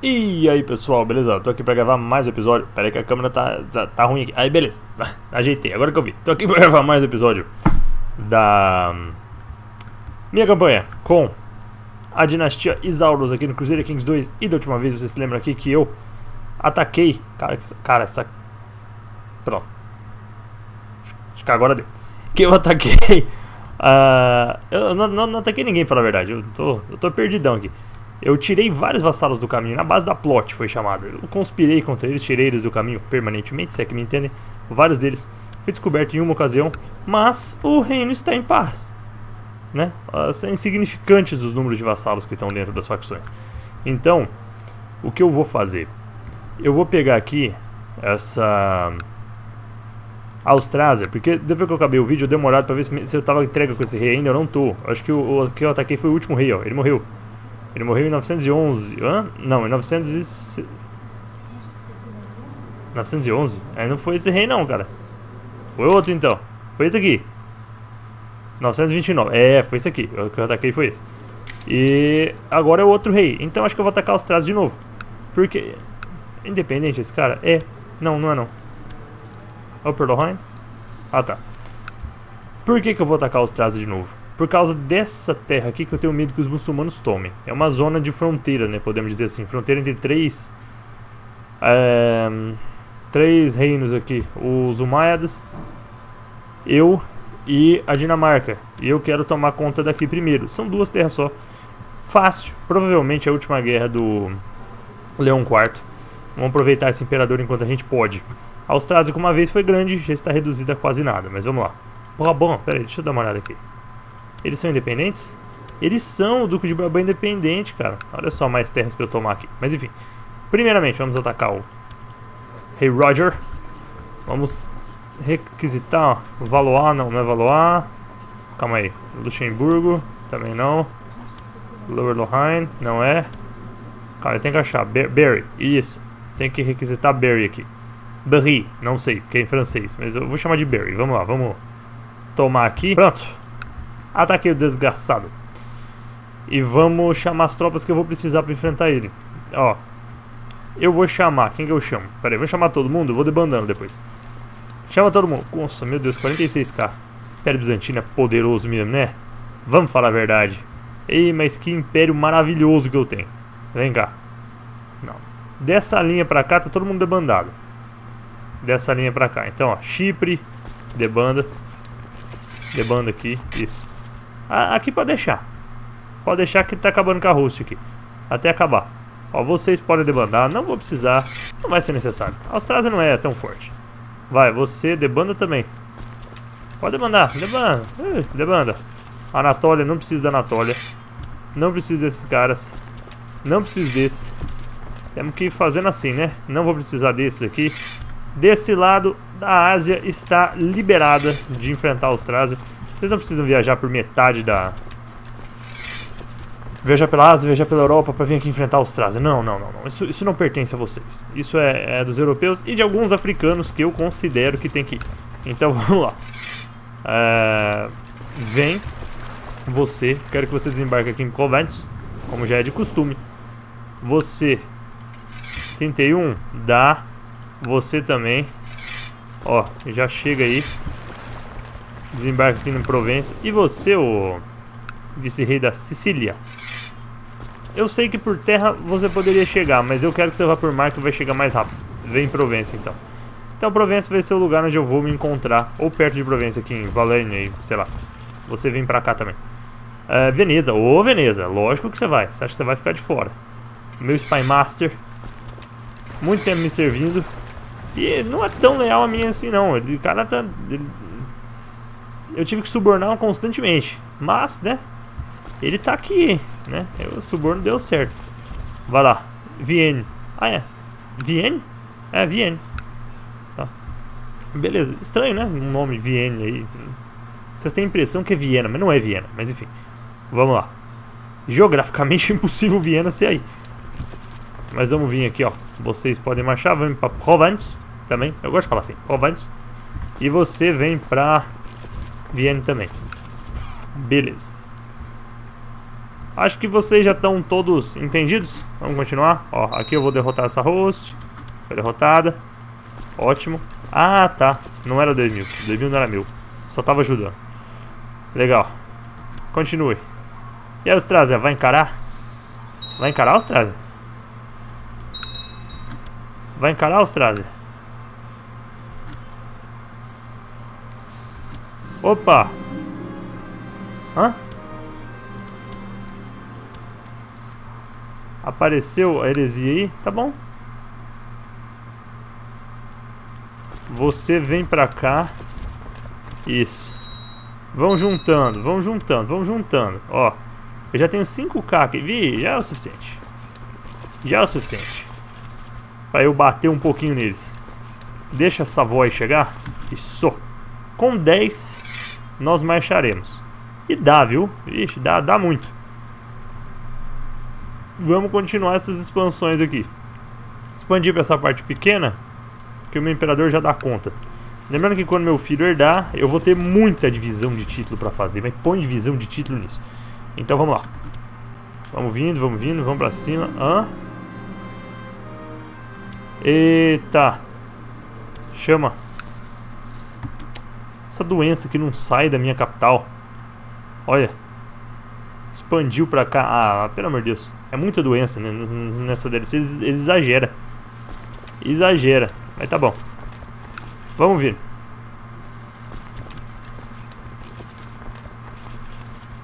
E aí pessoal, beleza? Tô aqui pra gravar mais um episódio. Pera aí que a câmera tá, tá, tá ruim aqui. Aí beleza, ajeitei, agora que eu vi. Tô aqui pra gravar mais um episódio da minha campanha com a dinastia Isaurus aqui no Crusader Kings 2. E da última vez, você se lembra aqui que eu ataquei. Cara, cara essa. Pronto. Acho que agora deu. Que eu ataquei. Uh, eu não, não, não ataquei ninguém, pra verdade. Eu tô, eu tô perdidão aqui. Eu tirei vários vassalos do caminho, na base da plot foi chamado. Eu conspirei contra eles, tirei eles do caminho permanentemente, se é que me entendem. Vários deles foi descoberto em uma ocasião, mas o reino está em paz. Né? São insignificantes os números de vassalos que estão dentro das facções. Então, o que eu vou fazer? Eu vou pegar aqui essa Austrásia, porque depois que eu acabei o vídeo, eu demorado pra ver se eu tava entregue com esse rei ainda, eu não tô. Acho que o, o que eu ataquei foi o último rei, ó, ele morreu. Ele morreu em 911. Hã? Não, em 900 e... 911? Aí não foi esse rei não, cara. Foi outro então. Foi esse aqui. 929. É, foi esse aqui. O que eu ataquei foi esse. E agora é o outro rei. Então acho que eu vou atacar os traços de novo. Porque... Independente esse cara? É. Não, não é não. Upper Lohain? Ah, tá. Por que, que eu vou atacar os traços de novo? Por causa dessa terra aqui que eu tenho medo que os muçulmanos tomem. É uma zona de fronteira, né, podemos dizer assim, fronteira entre três é, três reinos aqui, os Umayyadas, eu e a Dinamarca. E eu quero tomar conta daqui primeiro. São duas terras só. Fácil, provavelmente a última guerra do Leão IV. Vamos aproveitar esse imperador enquanto a gente pode. A Austrásia, como uma vez foi grande, já está reduzida a quase nada, mas vamos lá. Brabant, peraí, deixa eu dar uma olhada aqui. Eles são independentes? Eles são o Duque de Brabant independente, cara. Olha só mais terras pra eu tomar aqui. Mas enfim. Primeiramente, vamos atacar o Rei Roger. Vamos requisitar o Valois. Não, não é Valois. Calma aí. Luxemburgo. Também não. Lower Lorraine. Não é. Cara, tem que achar. Berry. Isso. Tem que requisitar Berry aqui. Berry. Não sei, porque é em francês. Mas eu vou chamar de Berry. Vamos lá, vamos tomar aqui. Pronto. Ataquei o desgraçado. E vamos chamar as tropas que eu vou precisar para enfrentar ele. Ó. Eu vou chamar. Quem que eu chamo? Pera aí, vou chamar todo mundo? Eu vou debandando depois. Chama todo mundo. Nossa, meu Deus, 46k. Império Bizantino é poderoso mesmo, né? Vamos falar a verdade. Ei, mas que império maravilhoso que eu tenho. Vem cá. Não. Dessa linha pra cá tá todo mundo debandado. Dessa linha pra cá. Então, ó. Chipre. Debanda. Debanda aqui. Isso. Aqui pode deixar. Pode deixar que tá acabando com a host aqui. Até acabar. Ó, vocês podem debandar. Não vou precisar. Não vai ser necessário. A Austrásia não é tão forte. Vai, você debanda também. Pode debandar. Debanda. Uh, debanda. Anatólia, não precisa da Anatólia. Não precisa desses caras. Não preciso desse. Temos que ir fazendo assim, né? Não vou precisar desses aqui. Desse lado da Ásia está liberada de enfrentar a Austrásia. Vocês não precisam viajar por metade da... Viajar pela Ásia, viajar pela Europa para vir aqui enfrentar a Austrália. Não, não, não. não. Isso, isso não pertence a vocês. Isso é, é, dos europeus e de alguns africanos que eu considero que tem que ir. Então vamos lá. É... Vem você. Quero que você desembarque aqui em Provence, como já é de costume. Você 31 dá. Você também. Ó, já chega aí. Desembarque aqui no Provença. E você, o vice-rei da Sicília. Eu sei que por terra você poderia chegar, mas eu quero que você vá por mar que vai chegar mais rápido. Vem em Provença, então. Então Provença vai ser o lugar onde eu vou me encontrar. Ou perto de Provença, aqui em Valênia, sei lá. Você vem pra cá também. Uh, Veneza. Ô, Veneza. Lógico que você vai. Você acha que você vai ficar de fora. Meu Spy Master. Muito tempo me servindo. E não é tão leal a mim assim, não. Ele, o cara tá... Ele, eu tive que subornar constantemente. Mas, né? Ele tá aqui, né? O suborno deu certo. Vai lá. Vienne. Ah, é. Vienne? É, Vienne. Tá. Beleza. Estranho, né? Um nome Vienne aí. Vocês têm a impressão que é Viena, mas não é Viena. Mas enfim. Vamos lá. Geograficamente impossível Viena ser aí. Mas vamos vir aqui, ó. Vocês podem marchar. Vamos pra Provence também. Eu gosto de falar assim. Provence. E você vem pra Vienne também. Beleza. Acho que vocês já estão todos entendidos. Vamos continuar. Ó, aqui eu vou derrotar essa host. Foi derrotada. Ótimo. Ah, tá. Não era 2000. 2000 não era mil. Só tava ajudando. Legal. Continue. E aí, Austrália, vai encarar? Vai encarar, Austrália? Vai encarar, Austrália? Opa! Hã? Apareceu a heresia aí? Tá bom. Você vem pra cá. Isso. Vão juntando, vão juntando, vão juntando. Ó, eu já tenho 5k aqui. Vi, já é o suficiente. Já é o suficiente. Pra eu bater um pouquinho neles. Deixa essa voz chegar. Isso. Com 10, nós marcharemos. E dá, viu? Ixi, dá, dá muito. Vamos continuar essas expansões aqui. Expandir para essa parte pequena, que o meu imperador já dá conta. Lembrando que quando meu filho herdar, eu vou ter muita divisão de título para fazer, mas põe divisão de título nisso. Então vamos lá. Vamos vindo, vamos vindo, vamos para cima. Hã? Eita. Chama. Essa doença que não sai da minha capital. Olha. Expandiu pra cá. Ah, pelo amor de Deus. É muita doença né, nessa DLC. Eles, eles exageram. Exagera. Mas tá bom. Vamos vir.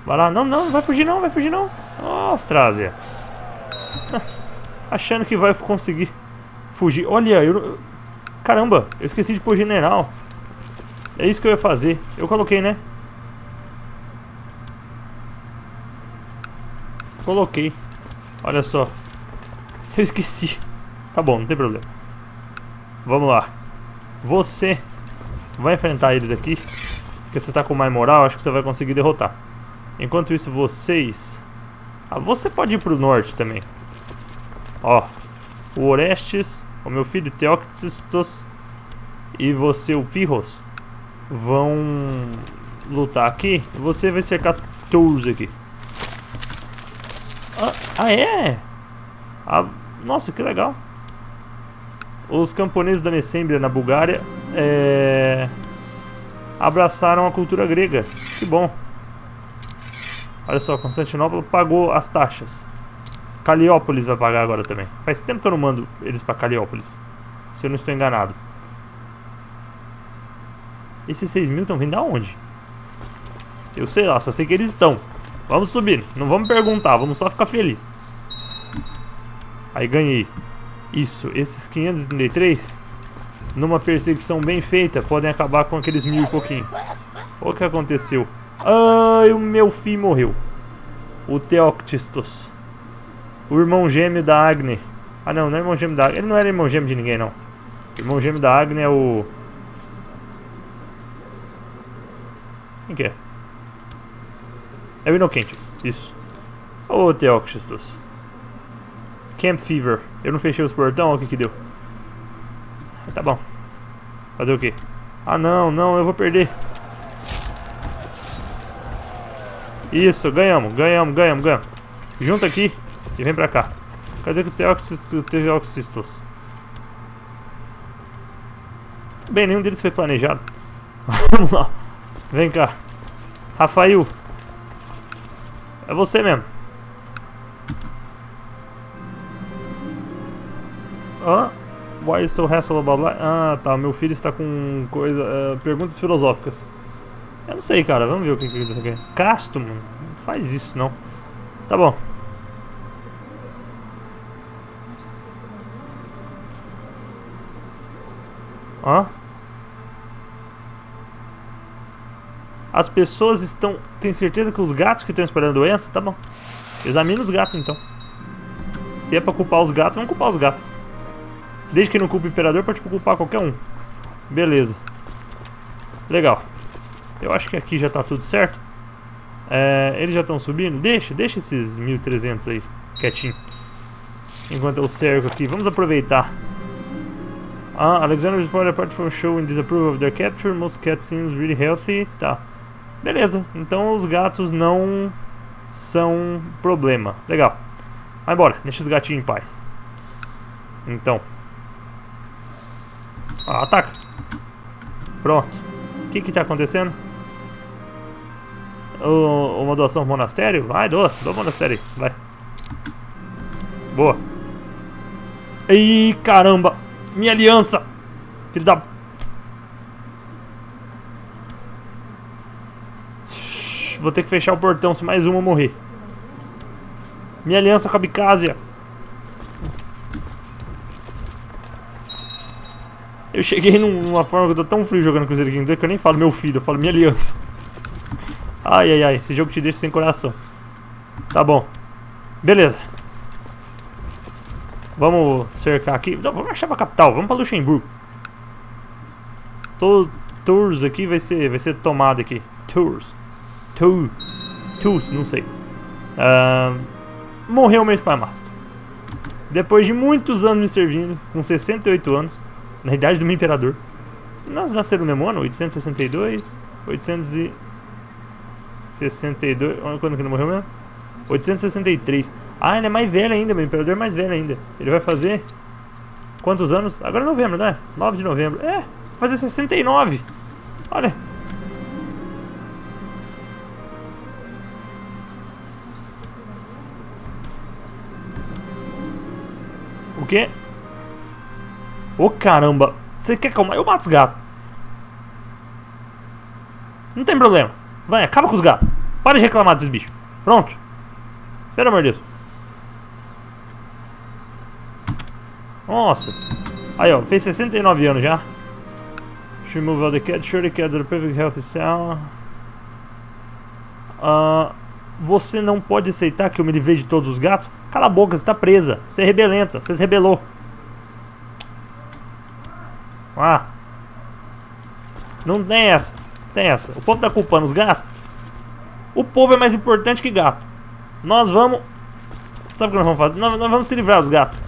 Vai lá. Não, não, vai fugir não, vai fugir não. Nossa, Trazia. Achando que vai conseguir fugir. Olha, eu... Caramba, eu esqueci de pôr general. É isso que eu ia fazer. Eu coloquei, né? Coloquei. Olha só. Eu esqueci. Tá bom, não tem problema. Vamos lá. Você vai enfrentar eles aqui. Porque você tá com mais moral, acho que você vai conseguir derrotar. Enquanto isso, vocês... Ah, você pode ir pro norte também. Ó. O Orestes, o meu filho Teoctistos e você, o Pirros, vão lutar aqui. Você vai cercar Tours aqui. Ah, ah é? Ah, nossa, que legal. Os camponeses da Messembria na Bulgária é, abraçaram a cultura grega. Que bom. Olha só, Constantinopla pagou as taxas. Caliópolis vai pagar agora também. Faz tempo que eu não mando eles para Caliópolis. Se eu não estou enganado. Esses 6 mil estão vindo da onde? Eu sei lá, só sei que eles estão. Vamos subir, não vamos perguntar, vamos só ficar felizes. Aí ganhei. Isso, esses 533, numa perseguição bem feita, podem acabar com aqueles mil e pouquinho. O que aconteceu? Ai, o meu filho morreu. O Teoctistos. O irmão gêmeo da Agne. Ah não, não é irmão gêmeo da Agne. Ele não era irmão gêmeo de ninguém, não. O irmão gêmeo da Agne é o... Quem que é? É o Inoquentes, isso. Ô, Teoctistos. Camp Fever. Eu não fechei os portão, olha o que que deu. Tá bom. Fazer o quê? Ah, não, não, eu vou perder. Isso, ganhamos, ganhamos, ganhamos, ganhamos. Junta aqui e vem pra cá. Quer dizer que o Teoxistos... Bem, nenhum deles foi planejado. Vamos lá. Vem cá. Rafael. É você mesmo. Ah, why so hassle about life? Ah, tá. Meu filho está com coisa. Uh, perguntas filosóficas. Eu não sei, cara. Vamos ver o que, que isso aqui. Casto, mano. Não faz isso, não. Tá bom. Ó. As pessoas estão... Tem certeza que os gatos que estão espalhando doença? Tá bom. Examina os gatos, então. Se é pra culpar os gatos, vamos culpar os gatos. Desde que não culpe o imperador, pode culpar qualquer um. Beleza. Legal. Eu acho que aqui já tá tudo certo. É, eles já estão subindo. Deixa, deixa esses 1300 aí quietinho. Enquanto eu cerco aqui. Vamos aproveitar. Ah, Alexander reported apart from show in disapproval of their capture. Most cats seems really healthy. Tá. Beleza. Então os gatos não são problema. Legal. Vai embora, deixa os gatinhos em paz. Então. Ah, ataca. Pronto. O que que tá acontecendo? Uma doação pro monastério? Vai, doa, doa o monastério aí, vai. Boa. Ih, caramba. Minha aliança. Filho da... Vou ter que fechar o portão se mais uma morrer. Minha aliança com a Bicásia. Eu cheguei numa forma que eu tô tão frio jogando Cruzeiro Kingdom que eu nem falo meu filho, eu falo minha aliança. Ai, ai, ai, esse jogo te deixa sem coração. Tá bom. Beleza. Vamos cercar aqui. Não, vamos marchar pra capital, vamos pra Luxemburgo. Todo Tours aqui vai ser, vai ser tomado aqui. Tours. Tours. Tours, não sei. Uh, morreu meu Spy Master. Depois de muitos anos me servindo, com 68 anos, na idade do meu imperador. Nós nasceram no mesmo ano, 862, 862, quando que ele morreu mesmo? 863. Ah, ele é mais velho ainda, meu imperador é mais velho ainda. Ele vai fazer quantos anos? Agora é novembro, né? 9 de novembro. É, vai fazer 69. Olha. O quê? Ô oh, caramba, você quer calmar? Eu mato os gatos. Não tem problema. Vai, acaba com os gatos. Para de reclamar desses bichos. Pronto. Pelo amor de Deus. Nossa. Aí, ó. Fez 69 anos já. Should move all the cat. Sure the cats are perfect healthy cell. Uh, você não pode aceitar que eu me livrei de todos os gatos? Cala a boca, você tá presa. Você é rebelenta. Você se rebelou. Ah. Não tem essa. Tem essa. O povo tá culpando os gatos. O povo é mais importante que gato. Nós vamos... Sabe o que nós vamos fazer? Nós, nós vamos se livrar dos gatos.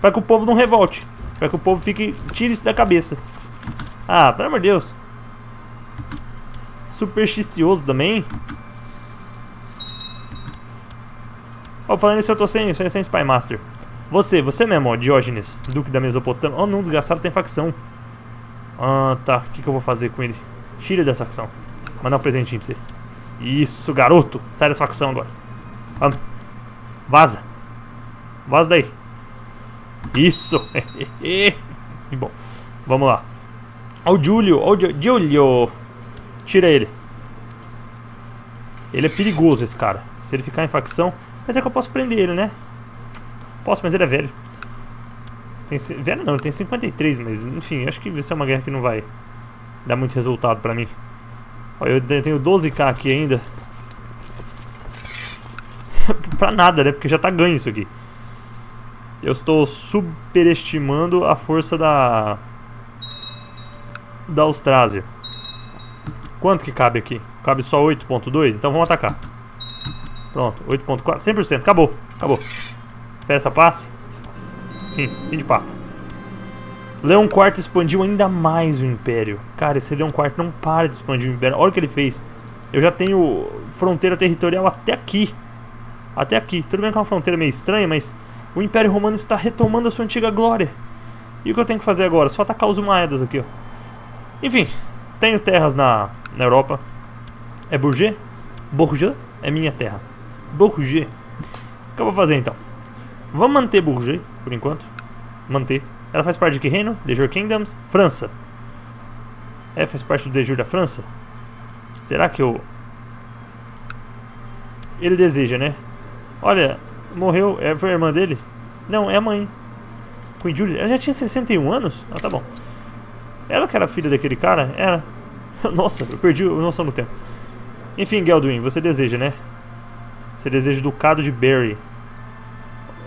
Para que o povo não revolte. Para que o povo fique... Tire isso da cabeça. Ah, pelo amor de Deus. Supersticioso também. Ó, oh, falando isso, eu tô sem, sem, sem Spy Master. Você, você mesmo, ó, Diógenes, Duque da Mesopotâmia. Oh, não, desgraçado, tem facção. Ah, tá. O que, que eu vou fazer com ele? Tira dessa facção. Mandar um presentinho pra você. Isso, garoto. Sai dessa facção agora. Vamos. Vaza. Vaza daí. Isso. Bom, vamos lá. Ó o Giulio. Ó o Giulio. Tira ele. Ele é perigoso, esse cara. Se ele ficar em facção... Mas é que eu posso prender ele, né? Posso, mas ele é velho. Tem, velho não, ele tem 53, mas enfim, acho que vai ser uma guerra que não vai dar muito resultado pra mim. Ó, eu tenho 12k aqui ainda. pra nada, né? Porque já tá ganho isso aqui. Eu estou superestimando a força da... Da Austrásia. Quanto que cabe aqui? Cabe só 8.2? Então vamos atacar. Pronto, 8.4, 100%, acabou, acabou. Peça paz. Fim, fim de papo. Leão IV expandiu ainda mais o Império. Cara, esse Leão IV não para de expandir o Império. Olha o que ele fez. Eu já tenho fronteira territorial até aqui. Até aqui. Tudo bem que é uma fronteira meio estranha, mas o Império Romano está retomando a sua antiga glória. E o que eu tenho que fazer agora? Só atacar os Maedas aqui, ó. Enfim, tenho terras na, na Europa. É Bourget? Bourget é minha terra. Bourget. O que eu vou fazer então? Vamos manter Bourget, por enquanto. Manter. Ela faz parte de que reino? The Jure Kingdoms. França. É, faz parte do The Jure da França? Será que eu... Ele deseja, né? Olha, morreu... É, foi a irmã dele? Não, é a mãe. Queen Julie. Ela já tinha 61 anos? Ah, tá bom. Ela que era filha daquele cara? Era. Nossa, eu perdi a noção do tempo. Enfim, Gelduin, você deseja, né? Você deseja o Ducado de Berry.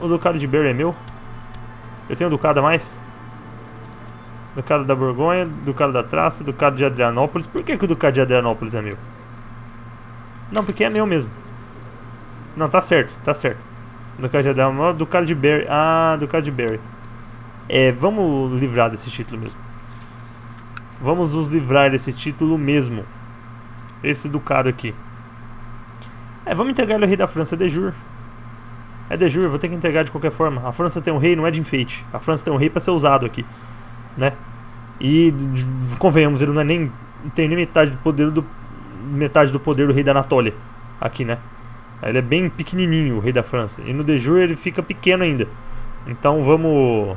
O Ducado de Berry é meu? Eu tenho Ducado a mais? Ducado da Borgonha, Ducado da Traça, Ducado de Adrianópolis. Por que, que o Ducado de Adrianópolis é meu? Não, porque é meu mesmo. Não, tá certo, tá certo. Ducado de Adrianópolis, Ducado de Berry. Ah, Ducado de Berry. É, vamos livrar desse título mesmo. Vamos nos livrar desse título mesmo. Esse Ducado aqui. É, vamos entregar ele ao rei da França, é de Jure. É de Jure, vou ter que entregar de qualquer forma. A França tem um rei, não é de enfeite. A França tem um rei para ser usado aqui, né? E convenhamos, ele não é nem não tem nem metade do poder do metade do poder do rei da Anatólia aqui, né? Ele é bem pequenininho, o rei da França. E no de Jure ele fica pequeno ainda. Então vamos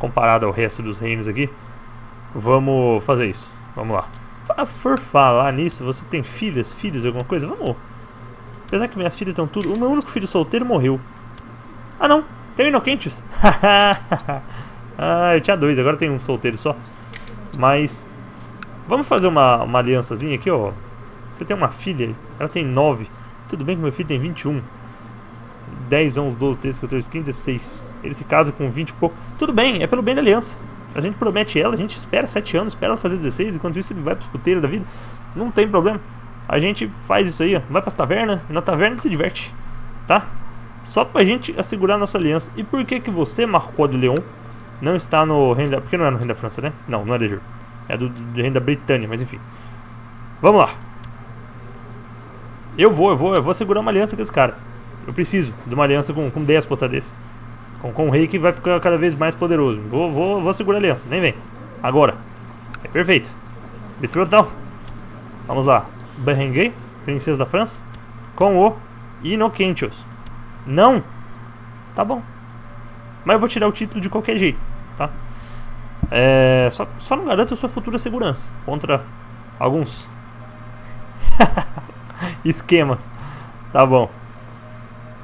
comparado ao resto dos reinos aqui, vamos fazer isso. Vamos lá. For falar nisso, você tem filhas, filhos, alguma coisa? Vamos. Apesar que minhas filhas estão tudo. O meu único filho solteiro morreu. Ah não, tem o Inoquentes. ah, eu tinha dois, agora tem um solteiro só. Mas. Vamos fazer uma, uma aliançazinha aqui, ó. Você tem uma filha, ela tem nove. Tudo bem que meu filho tem 21. 10, 11, 12, 13, 14, 15, 16. Ele se casa com 20 e pouco. Tudo bem, é pelo bem da aliança. A gente promete ela, a gente espera 7 anos, espera ela fazer 16, enquanto isso ele vai pro puteiro da vida. Não tem problema. A gente faz isso aí, ó. Vai pras tavernas, na taverna se diverte. Tá? Só pra gente assegurar nossa aliança. E por que que você, Marco de Leon, não está no reino da... Porque não é no reino da França, né? Não, não é de Juro. É do, reino da Britânia, mas enfim. Vamos lá. Eu vou, eu vou, eu vou segurar uma aliança com esse cara. Eu preciso de uma aliança com, com déspota desse. Com, com um rei que vai ficar cada vez mais poderoso. Vou, vou, vou segurar a aliança, nem vem. Agora. É perfeito. Betrothal. Vamos lá. Berenguer, princesa da França. Com o Inoquentius. Não. Tá bom. Mas eu vou tirar o título de qualquer jeito, tá? É, só, só não garanto a sua futura segurança contra alguns esquemas. Tá bom.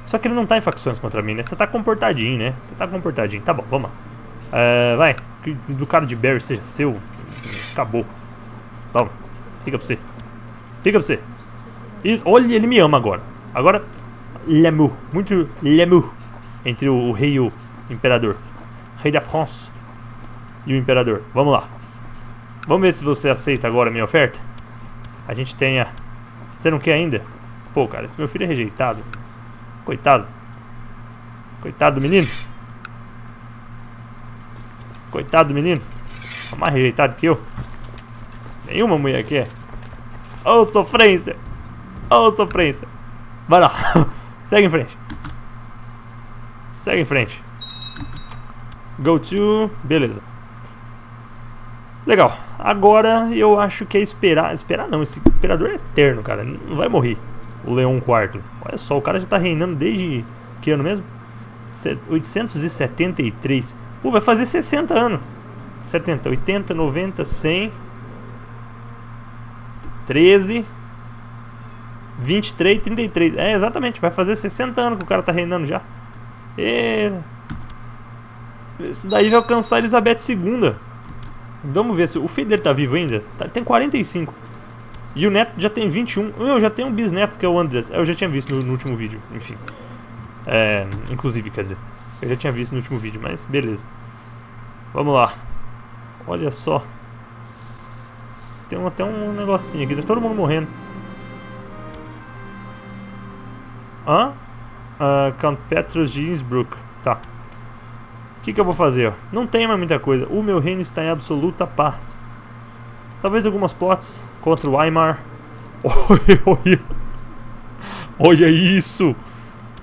Só que ele não tá em facções contra mim, né? Você tá comportadinho, né? Você tá comportadinho. Tá bom, vamos lá. É, vai. Que do cara de Barry seja seu. Acabou. Toma. Fica pra você. Fica pra você. E, olha, ele me ama agora. Agora, l'amour. Muito l'amour. Entre o, o rei e o imperador. Rei da France e o imperador. Vamos lá. Vamos ver se você aceita agora a minha oferta. A gente tenha... Você não quer ainda? Pô, cara, esse meu filho é rejeitado. Coitado. Coitado do menino. Coitado do menino. Tá mais rejeitado que eu. Nenhuma mulher. Ô, oh, sofrência. Oh, sofrência. Vai lá. Segue em frente. Segue em frente. Go to... Beleza. Legal. Agora eu acho que é esperar... Esperar não, esse imperador é eterno, cara. Não vai morrer o Leão IV. Olha só, o cara já está reinando desde que ano mesmo? 873. Pô, vai fazer 60 anos. 70, 80, 90, 100, 13, 23, 33. É, exatamente, vai fazer 60 anos que o cara tá reinando já. E... Esse daí vai alcançar a Elizabeth II. Vamos ver se o filho dele tá vivo ainda. Tá, tem 45. E o neto já tem 21. Eu já tenho um bisneto que é o Andres. Eu já tinha visto no, no último vídeo, enfim. É, inclusive, quer dizer. Eu já tinha visto no último vídeo, mas beleza. Vamos lá. Olha só. Tem até um negocinho aqui. Tá todo mundo morrendo. Hã? Uh, Count Petrus de Innsbruck. Tá. O que, que eu vou fazer? Não tem mais muita coisa. O meu reino está em absoluta paz. Talvez algumas plots contra o Aymar. Olha, olha. Isso.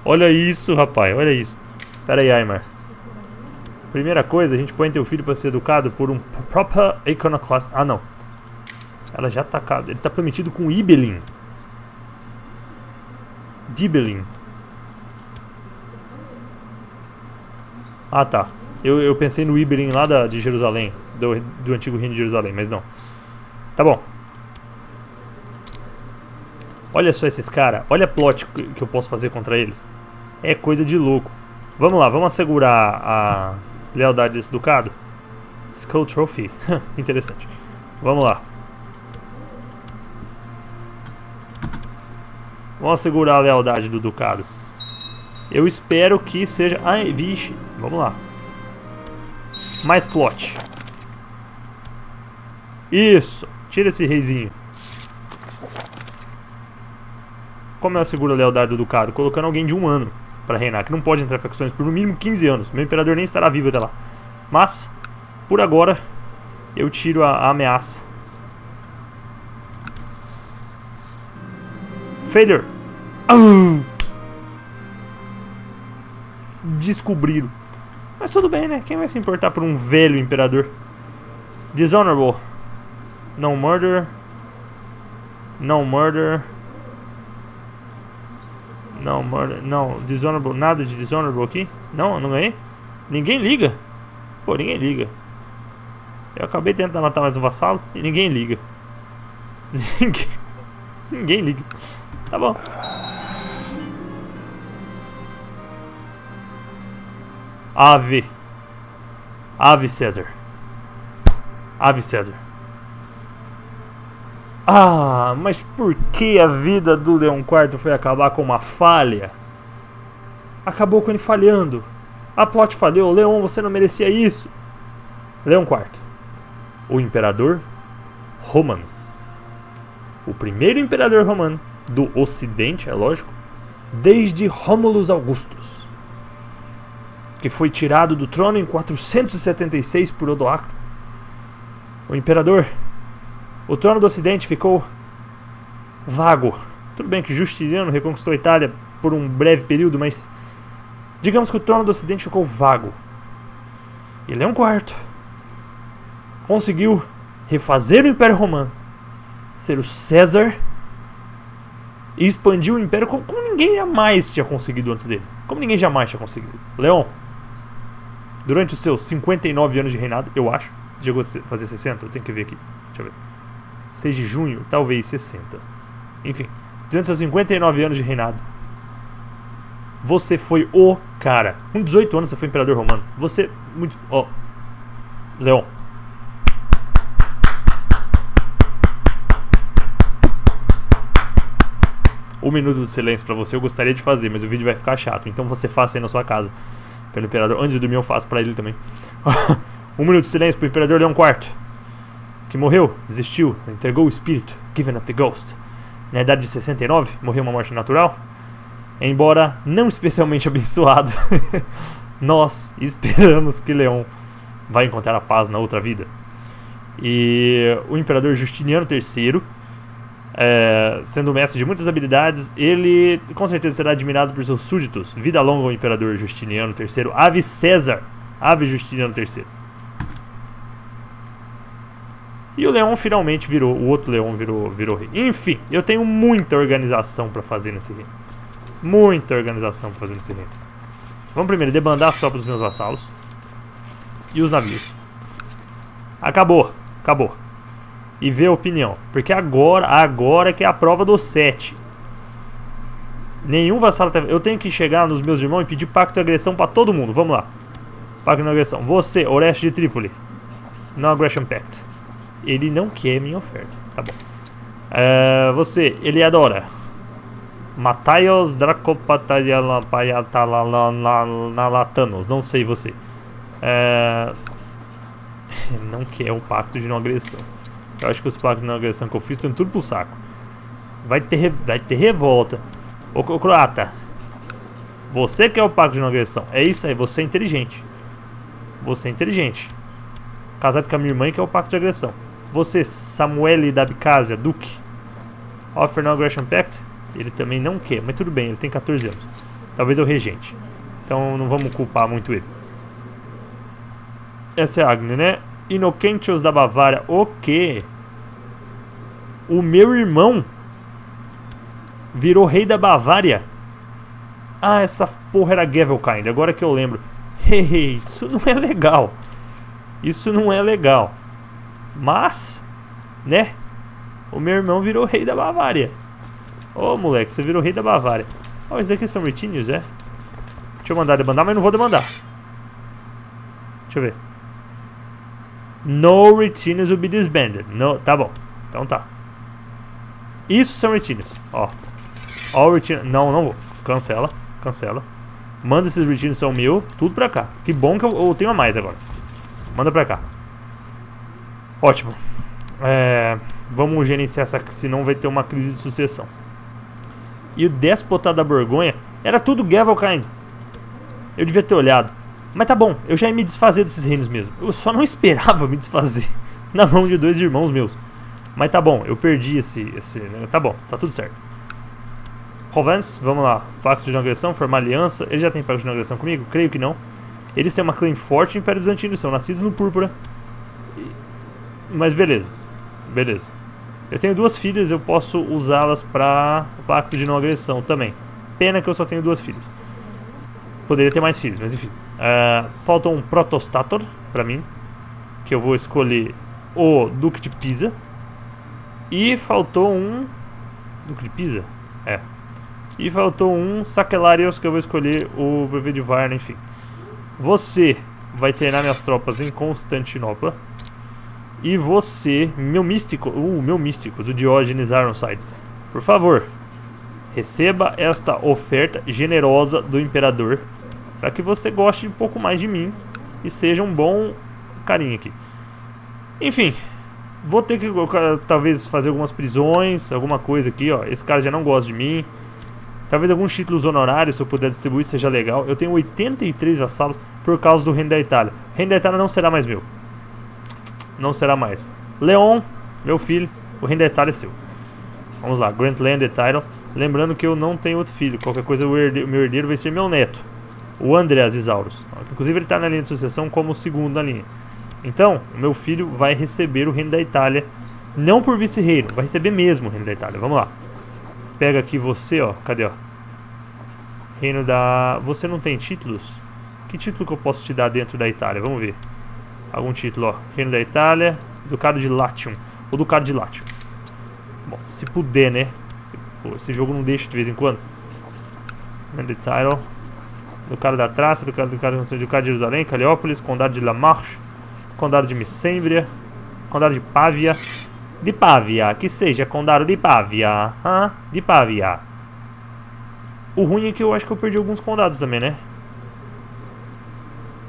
Olha isso, rapaz. Olha isso. Pera aí, Aymar. Primeira coisa, a gente põe teu filho para ser educado por um proper iconoclast. Ah, não. Ela já tá... Ele tá prometido com Ibelin. Dibelin. Ah, tá. Eu, eu pensei no Ibelin lá da, de Jerusalém. Do, do antigo reino de Jerusalém, mas não. Tá bom. Olha só esses caras. Olha a plot que eu posso fazer contra eles. É coisa de louco. Vamos lá, vamos assegurar a lealdade desse ducado. Skull Trophy. Interessante. Vamos lá. Vamos assegurar a lealdade do ducado. Eu espero que seja... Ai, vixe. Vamos lá. Mais plot. Isso. Tira esse reizinho. Como eu asseguro a lealdade do Ducado? Colocando alguém de um ano para reinar, que não pode entrar em facções por no mínimo 15 anos. Meu imperador nem estará vivo até lá. Mas, por agora, eu tiro a, a ameaça. Failure. Ah! Descobriram. Mas tudo bem, né? Quem vai se importar por um velho imperador? Dishonorable. No murder. No murder. Não, murder. Não, dishonorable. Nada de dishonorable aqui? Não, não ganhei? Ninguém liga. Pô, ninguém liga. Eu acabei tentar matar mais um vassalo e ninguém liga. Ninguém, ninguém liga. Tá bom. Ave. Ave César. Ave César. Ah, mas por que a vida do Leão IV foi acabar com uma falha? Acabou com ele falhando. A plot falhou. Leão, você não merecia isso. Leão IV. O imperador romano. O primeiro imperador romano do ocidente, é lógico, desde Romulus Augustus que foi tirado do trono em 476 por Odoacro. O imperador, o trono do Ocidente ficou vago. Tudo bem que Justiniano reconquistou a Itália por um breve período, mas digamos que o trono do Ocidente ficou vago. E Leão IV conseguiu refazer o Império Romano, ser o César e expandir o Império como, como ninguém jamais tinha conseguido antes dele. Como ninguém jamais tinha conseguido. Leão, durante os seus 59 anos de reinado, eu acho. Chegou a fazer 60? Eu tenho que ver aqui. Deixa eu ver. 6 de junho, talvez 60. Enfim, durante seus 59 anos de reinado, você foi o cara. Com 18 anos você foi imperador romano. Você, muito. Ó. Leon. Um minuto de silêncio para você eu gostaria de fazer, mas o vídeo vai ficar chato. Então você faça aí na sua casa pelo Imperador. Antes de dormir eu faço pra ele também. um minuto de silêncio pro Imperador Leão IV. Que morreu, desistiu, entregou o espírito. Given up the ghost. Na idade de 69, morreu uma morte natural. Embora não especialmente abençoado. nós esperamos que Leão vai encontrar a paz na outra vida. E o Imperador Justiniano III é, sendo mestre de muitas habilidades, ele com certeza será admirado por seus súditos. Vida longa ao imperador Justiniano III, Ave César, Ave Justiniano III. E o leão finalmente virou, o outro leão virou, virou rei. Enfim, eu tenho muita organização para fazer nesse reino. Muita organização para fazer nesse reino. Vamos primeiro debandar as tropas dos meus vassalos. E os navios. Acabou, acabou e ver a opinião. Porque agora, agora que é a prova do 7. Nenhum vassalo. Tá... Eu tenho que chegar nos meus irmãos e pedir pacto de agressão para todo mundo. Vamos lá. Pacto de agressão. Você, Oreste de Trípoli. No Aggression Pact. Ele não quer minha oferta. Tá bom. É, você, Eliadora. Mataios Dracopatayalapayatalalatanos. Não sei você. É... Não quer o pacto de não agressão. Eu acho que os pactos de agressão que eu fiz estão tudo pro saco. Vai ter, vai ter revolta. Ô, ô croata. Você que é o pacto de agressão. É isso aí, você é inteligente. Você é inteligente. Casado com a minha irmã que é o pacto de agressão. Você, Samuel da Abkhazia, Duque. Offer no Aggression Pact. Ele também não quer, mas tudo bem, ele tem 14 anos. Talvez eu regente. Então não vamos culpar muito ele. Essa é a Agni, né? Inoquentios da Bavária. O quê? O meu irmão virou rei da Bavária. Ah, essa porra era Gavelkind, agora que eu lembro. Isso não é legal. Isso não é legal. Mas, né? O meu irmão virou rei da Bavária. Ô, oh, moleque, você virou rei da Bavária. Ó, oh, esses daqui são retíneos, é? Deixa eu mandar demandar, mas não vou demandar. Deixa eu ver. No retinas will be disbanded. No, tá bom. Então tá. Isso são retinas. Ó. All retinas. Não, não vou. Cancela. Cancela. Manda esses retinas são mil. Tudo pra cá. Que bom que eu, eu tenho a mais agora. Manda pra cá. Ótimo. É, vamos gerenciar essa, senão vai ter uma crise de sucessão. E o déspota da Borgonha era tudo Gavelkind. Eu devia ter olhado. Mas tá bom, eu já ia me desfazer desses reinos mesmo. Eu só não esperava me desfazer na mão de dois irmãos meus. Mas tá bom, eu perdi esse. esse né? Tá bom, tá tudo certo. Provence, vamos lá. Pacto de não agressão, formar aliança. Ele já tem pacto de não agressão comigo? Creio que não. Eles têm uma claim forte no Império Bizantino, são nascidos no Púrpura. Mas beleza. Beleza. Eu tenho duas filhas, eu posso usá-las para pacto de não agressão também. Pena que eu só tenho duas filhas. Poderia ter mais filhos, mas enfim. Uh, falta um Protostator para mim. Que eu vou escolher o Duque de Pisa. E faltou um... Duque de Pisa? É. E faltou um Saquelarios que eu vou escolher o Brevet de Varna, enfim. Você vai treinar minhas tropas em Constantinopla. E você, meu místico, uh, meu místico, o Diógenes Ironside, por favor, receba esta oferta generosa do Imperador para que você goste um pouco mais de mim e seja um bom carinho aqui. Enfim, vou ter que talvez fazer algumas prisões, alguma coisa aqui, ó. Esse cara já não gosta de mim. Talvez alguns títulos honorários, se eu puder distribuir, seja legal. Eu tenho 83 vassalos por causa do reino da Itália. O reino da Itália não será mais meu. Não será mais. Leon, meu filho, o reino da Itália é seu. Vamos lá, Grant Land Title. Lembrando que eu não tenho outro filho. Qualquer coisa, o herdeiro, meu herdeiro vai ser meu neto. O Andreas Isaurus. Inclusive, ele está na linha de sucessão como segundo na linha. Então, o meu filho vai receber o reino da Itália. Não por vice-reino, vai receber mesmo o reino da Itália. Vamos lá. Pega aqui você, ó. Cadê, ó? Reino da... Você não tem títulos? Que título que eu posso te dar dentro da Itália? Vamos ver. Algum título, ó. Reino da Itália. Ducado de Latium. O Ducado de Latium. Bom, se puder, né? Pô, esse jogo não deixa de vez em quando. Reino da Title. Ducado da Trácia. Ducado, Ducado, Ducado de Jerusalém. Caleópolis. Condado de La Marche. Condado de Missembria. Condado de Pávia. De Pávia, que seja Condado de Pávia. Hã? De Pávia. O ruim é que eu acho que eu perdi alguns condados também, né?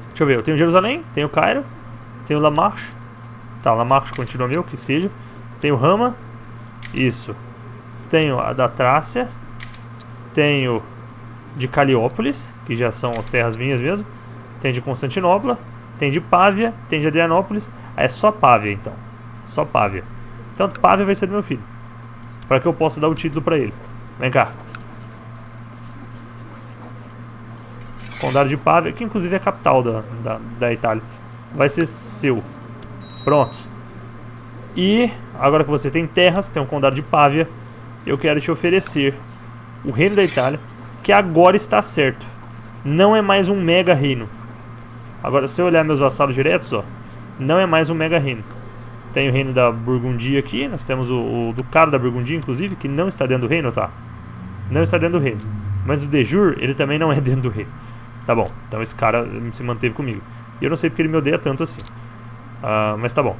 Deixa eu ver, eu tenho Jerusalém, tenho Cairo, tenho Lamarche. Tá, Lamarche continua meu, que seja. Tenho Rama. Isso. Tenho a da Trácia. Tenho de Caliópolis, que já são terras minhas mesmo. Tem de Constantinopla. Tem de Pávia. Tem de Adrianópolis. É só Pávia, então. Só Pávia. Tanto Pávia vai ser do meu filho. Para que eu possa dar o título para ele. Vem cá. Condado de Pávia, que inclusive é a capital da, da, da Itália. Vai ser seu. Pronto. E agora que você tem terras, tem um condado de Pávia, eu quero te oferecer o reino da Itália, que agora está certo. Não é mais um mega reino. Agora, se eu olhar meus vassalos diretos, ó, não é mais um mega reino. Tem o reino da Burgundia aqui, nós temos o, o Ducado da Burgundia, inclusive, que não está dentro do reino, tá? Não está dentro do reino. Mas o de Jure, ele também não é dentro do reino. Tá bom, então esse cara se manteve comigo. E eu não sei porque ele me odeia tanto assim. Uh, mas tá bom.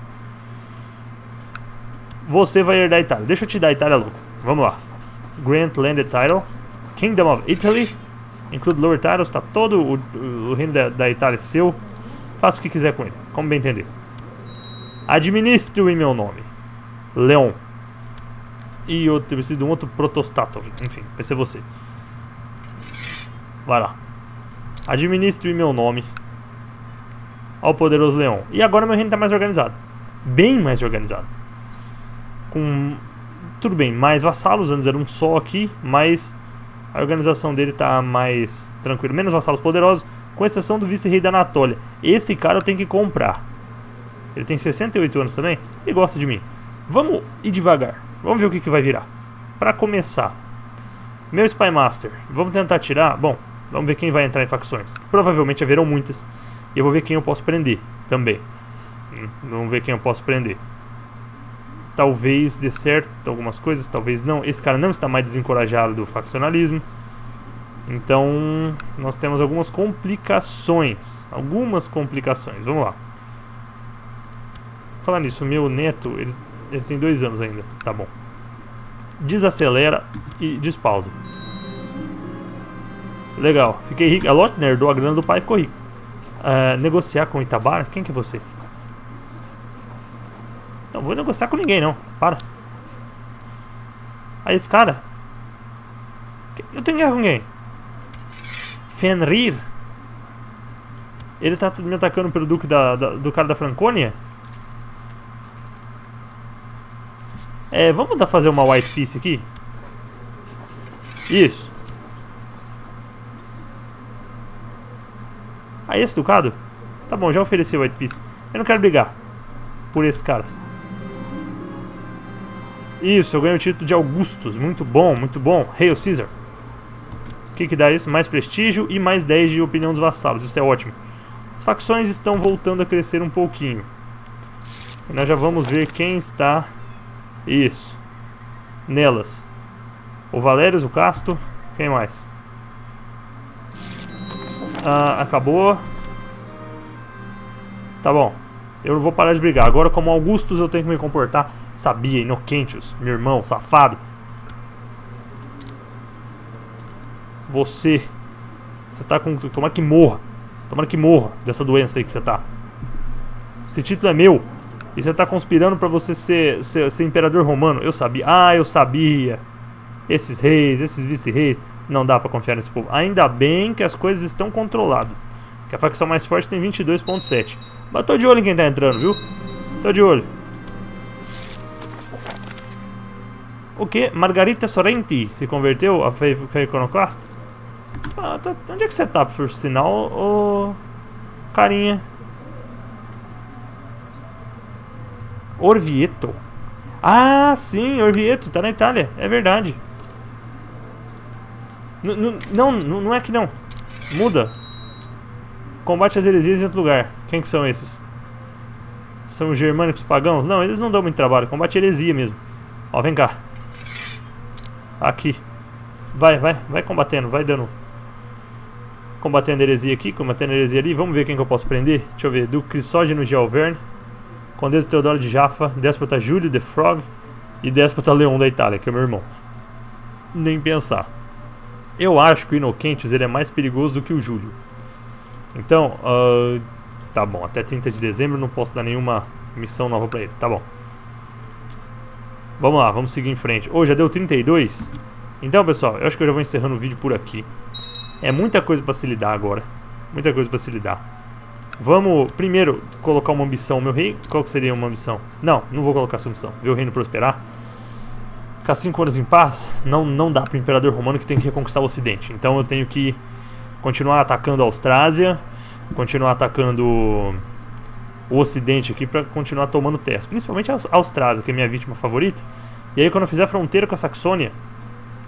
Você vai herdar a Itália. Deixa eu te dar a Itália, louco. Vamos lá. Grant Landed Title. Kingdom of Italy. Include Lower Titles. Tá todo o, o reino da, da Itália seu. Faça o que quiser com ele. Como bem entender. Administre em meu nome. Leon. E eu preciso de um outro protostator. Enfim, vai ser você. Vai lá. Administre em meu nome. Ao poderoso Leon. E agora meu reino está mais organizado. Bem mais organizado. Com. Tudo bem, mais vassalos. Antes era um só aqui. Mas a organização dele está mais tranquila. Menos vassalos poderosos. Com exceção do vice-rei da Anatólia. Esse cara eu tenho que comprar. Ele tem 68 anos também e gosta de mim. Vamos ir devagar. Vamos ver o que, que vai virar. Para começar, meu Spy Master. Vamos tentar tirar. Bom, vamos ver quem vai entrar em facções. Provavelmente haverão muitas. E eu vou ver quem eu posso prender também. Hum, vamos ver quem eu posso prender. Talvez dê certo algumas coisas, talvez não. Esse cara não está mais desencorajado do faccionalismo. Então, nós temos algumas complicações. Algumas complicações. Vamos lá. Falar nisso, meu neto, ele, ele tem dois anos ainda. Tá bom. Desacelera e despausa. Legal, fiquei rico. A Lot herdou a grana do pai e ficou rico. Uh, negociar com Itabara? Quem que é você? Não vou negociar com ninguém, não. Para. Aí esse cara. Eu tenho guerra com quem? Fenrir? Ele tá me atacando pelo duque da, da, do cara da Franconia? É, vamos tentar fazer uma white piece aqui? Isso. Ah, esse ducado? Tá bom, já ofereci White Piece. Eu não quero brigar por esses caras. Isso, eu ganho o título de Augustus. Muito bom, muito bom. Hail Caesar. O que, que dá isso? Mais prestígio e mais 10 de opinião dos vassalos. Isso é ótimo. As facções estão voltando a crescer um pouquinho. E nós já vamos ver quem está... Isso. Nelas. O Valérios, o Casto. Quem mais? Ah, acabou. Tá bom. Eu não vou parar de brigar. Agora, como Augustus, eu tenho que me comportar. Sabia, Inoquentius, meu irmão, safado. Você. Você tá com. Tomara que morra. Tomara que morra dessa doença aí que você tá. Esse título é meu. E você tá conspirando pra você ser, ser, ser imperador romano. Eu sabia. Ah, eu sabia. Esses reis, esses vice-reis. Não dá pra confiar nesse povo. Ainda bem que as coisas estão controladas. Que a facção mais forte tem 22.7. Mas tô de olho em quem tá entrando, viu? Tô de olho. O que? Margarita Sorrenti se converteu a fé iconoclasta? Ah, tá, onde é que você tá, por sinal, ô... Carinha. Orvieto. Ah, sim, Orvieto, tá na Itália, é verdade. Não, não é que não. Muda. Combate as heresias em outro lugar. Quem que são esses? São os germânicos pagãos? Não, eles não dão muito trabalho. Combate heresia mesmo. Ó, vem cá. Aqui. Vai, vai, vai combatendo, vai dando. Combatendo heresia aqui, combatendo heresia ali. Vamos ver quem que eu posso prender. Deixa eu ver. Do Crisógeno de Alverne. Condesa Teodoro de Jaffa. Déspota Júlio de Frog. E Déspota Leão da Itália, que é meu irmão. Nem pensar. Eu acho que o Inoquentius ele é mais perigoso do que o Júlio. Então, uh, tá bom. Até 30 de dezembro não posso dar nenhuma missão nova pra ele. Tá bom. Vamos lá, vamos seguir em frente. Ô, oh, já deu 32? Então, pessoal, eu acho que eu já vou encerrando o vídeo por aqui. É muita coisa pra se lidar agora. Muita coisa pra se lidar. Vamos, primeiro, colocar uma ambição. Meu rei, qual que seria uma ambição? Não, não vou colocar essa ambição. Ver o reino prosperar. Ficar 5 anos em paz, não, não dá pro imperador romano que tem que reconquistar o ocidente. Então eu tenho que continuar atacando a Austrásia, continuar atacando o Ocidente aqui para continuar tomando terras, principalmente a Austrásia, que é minha vítima favorita. E aí quando eu fizer fronteira com a Saxônia,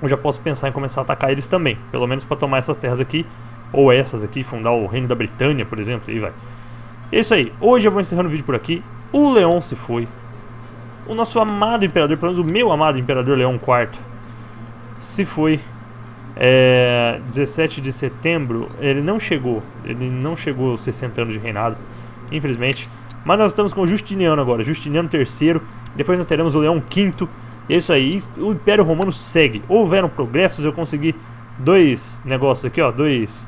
eu já posso pensar em começar a atacar eles também, pelo menos para tomar essas terras aqui, ou essas aqui, fundar o Reino da Britânia, por exemplo, e vai. É isso aí, hoje eu vou encerrando o vídeo por aqui. O Leão se foi. O nosso amado imperador, pelo menos o meu amado imperador Leão IV, se foi. É, 17 de setembro, ele não chegou, ele não chegou aos 60 anos de reinado infelizmente. Mas nós estamos com Justiniano agora, Justiniano III, depois nós teremos o Leão V, é isso aí, o Império Romano segue. Houveram progressos, eu consegui dois negócios aqui, ó, dois,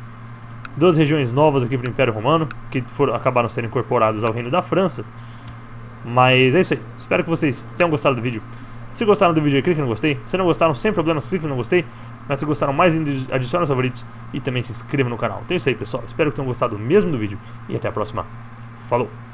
duas regiões novas aqui para o Império Romano, que foram, acabaram sendo incorporadas ao Reino da França. Mas é isso aí, espero que vocês tenham gostado do vídeo. Se gostaram do vídeo, clique no gostei. Se não gostaram, sem problemas, clique no gostei. Mas se gostaram mais, adicione os favoritos e também se inscreva no canal. Então é isso aí, pessoal. Espero que tenham gostado mesmo do vídeo e até a próxima. Falou!